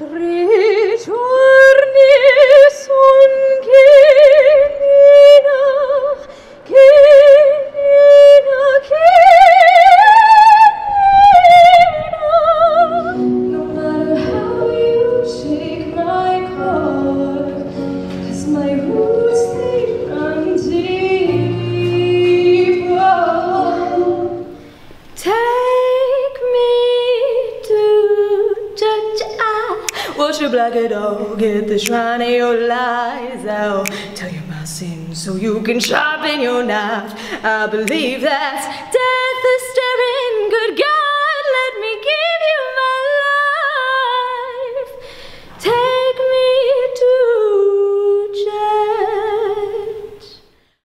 Three. Like a dog get the shrine of your lies. I'll tell you my sins so you can sharpen your knife. I believe that death is staring.